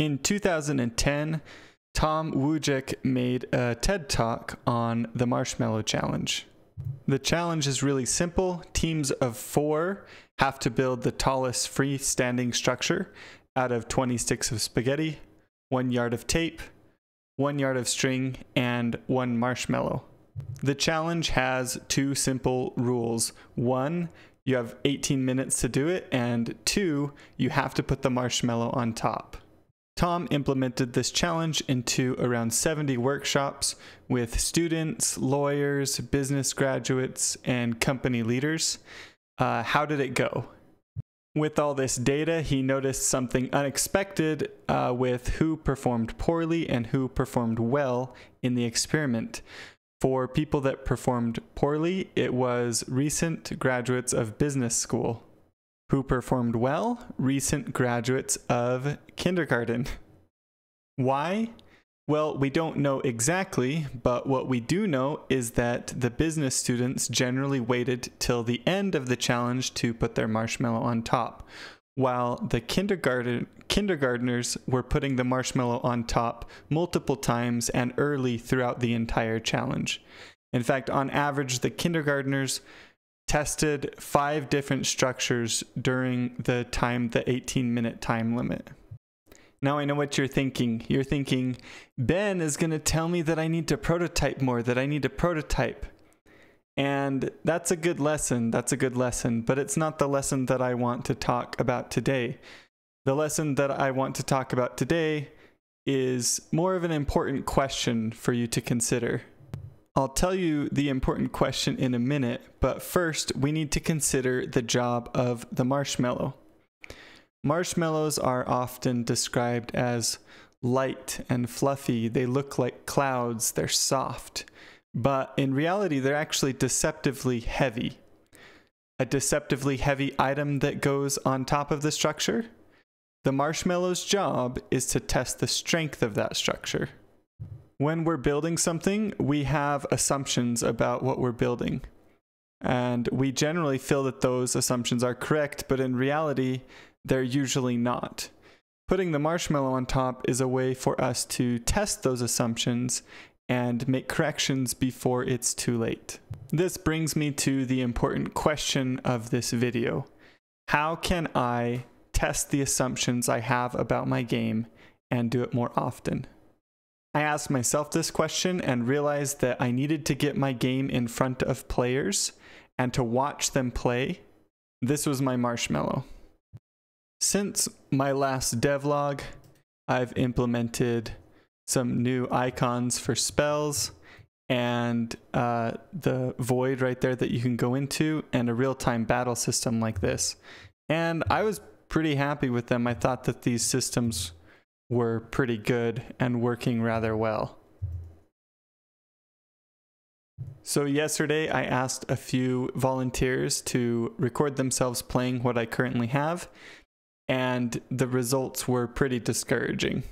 In 2010, Tom Wujec made a TED Talk on the Marshmallow Challenge. The challenge is really simple. Teams of four have to build the tallest freestanding structure out of 20 sticks of spaghetti, one yard of tape, one yard of string, and one marshmallow. The challenge has two simple rules. One, you have 18 minutes to do it, and two, you have to put the marshmallow on top. Tom implemented this challenge into around 70 workshops with students, lawyers, business graduates, and company leaders. Uh, how did it go? With all this data, he noticed something unexpected uh, with who performed poorly and who performed well in the experiment. For people that performed poorly, it was recent graduates of business school. Who performed well? Recent graduates of kindergarten. Why? Well, we don't know exactly, but what we do know is that the business students generally waited till the end of the challenge to put their marshmallow on top, while the kindergarten kindergartners were putting the marshmallow on top multiple times and early throughout the entire challenge. In fact, on average, the kindergartners tested five different structures during the time, the 18 minute time limit. Now I know what you're thinking. You're thinking, Ben is going to tell me that I need to prototype more, that I need to prototype. And that's a good lesson. That's a good lesson. But it's not the lesson that I want to talk about today. The lesson that I want to talk about today is more of an important question for you to consider. I'll tell you the important question in a minute, but first we need to consider the job of the marshmallow. Marshmallows are often described as light and fluffy. They look like clouds, they're soft. But in reality, they're actually deceptively heavy. A deceptively heavy item that goes on top of the structure? The marshmallow's job is to test the strength of that structure. When we're building something, we have assumptions about what we're building. And we generally feel that those assumptions are correct, but in reality, they're usually not. Putting the marshmallow on top is a way for us to test those assumptions and make corrections before it's too late. This brings me to the important question of this video. How can I test the assumptions I have about my game and do it more often? I asked myself this question and realized that I needed to get my game in front of players and to watch them play. This was my marshmallow. Since my last devlog, I've implemented some new icons for spells and uh, the void right there that you can go into and a real-time battle system like this. And I was pretty happy with them. I thought that these systems were pretty good and working rather well. So yesterday I asked a few volunteers to record themselves playing what I currently have and the results were pretty discouraging.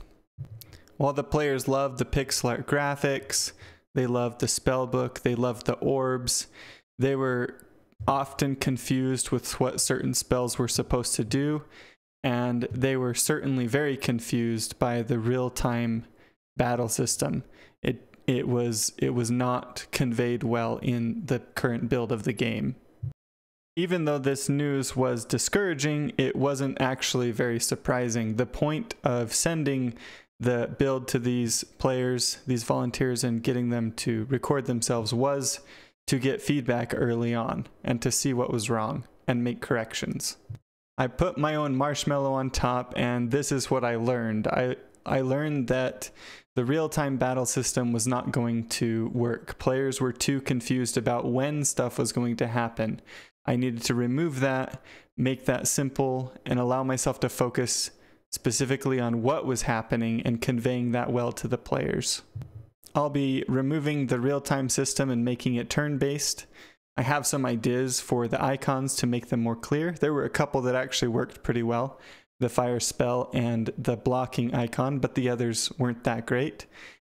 While the players loved the pixel art graphics, they loved the spellbook, they loved the orbs, they were often confused with what certain spells were supposed to do, and they were certainly very confused by the real-time battle system. It it was it was not conveyed well in the current build of the game even though this news was discouraging, it wasn't actually very surprising. The point of sending the build to these players, these volunteers, and getting them to record themselves was to get feedback early on and to see what was wrong and make corrections. I put my own marshmallow on top, and this is what I learned. I, I learned that the real time battle system was not going to work. Players were too confused about when stuff was going to happen. I needed to remove that, make that simple, and allow myself to focus specifically on what was happening and conveying that well to the players. I'll be removing the real-time system and making it turn-based. I have some ideas for the icons to make them more clear. There were a couple that actually worked pretty well, the fire spell and the blocking icon, but the others weren't that great.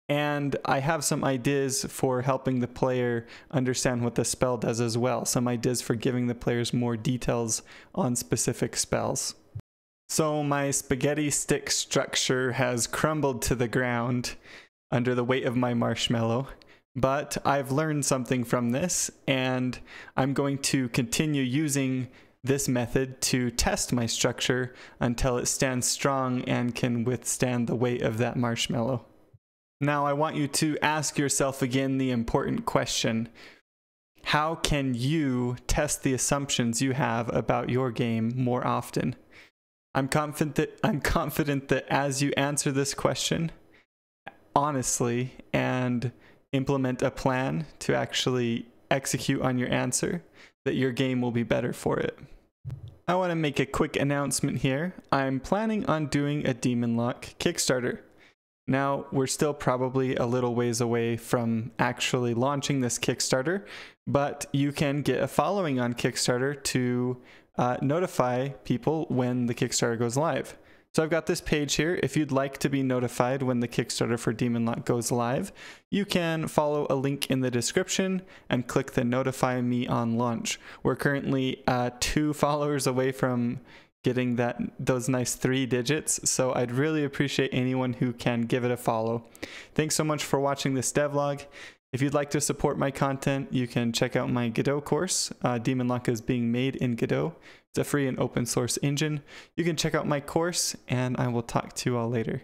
And I have some ideas for helping the player understand what the spell does as well. Some ideas for giving the players more details on specific spells. So my spaghetti stick structure has crumbled to the ground under the weight of my marshmallow. But I've learned something from this, and I'm going to continue using this method to test my structure until it stands strong and can withstand the weight of that marshmallow. Now, I want you to ask yourself again the important question How can you test the assumptions you have about your game more often? I'm confident that, I'm confident that as you answer this question honestly and implement a plan to actually execute on your answer, that your game will be better for it. I want to make a quick announcement here. I'm planning on doing a Demonlocke Kickstarter. Now, we're still probably a little ways away from actually launching this Kickstarter, but you can get a following on Kickstarter to uh, notify people when the Kickstarter goes live. So I've got this page here. If you'd like to be notified when the Kickstarter for Demonlocke goes live, you can follow a link in the description and click the notify me on launch. We're currently uh, two followers away from getting that those nice three digits. So I'd really appreciate anyone who can give it a follow. Thanks so much for watching this devlog. If you'd like to support my content, you can check out my Godot course. Uh, Demonlocke is being made in Godot. It's a free and open source engine. You can check out my course, and I will talk to you all later.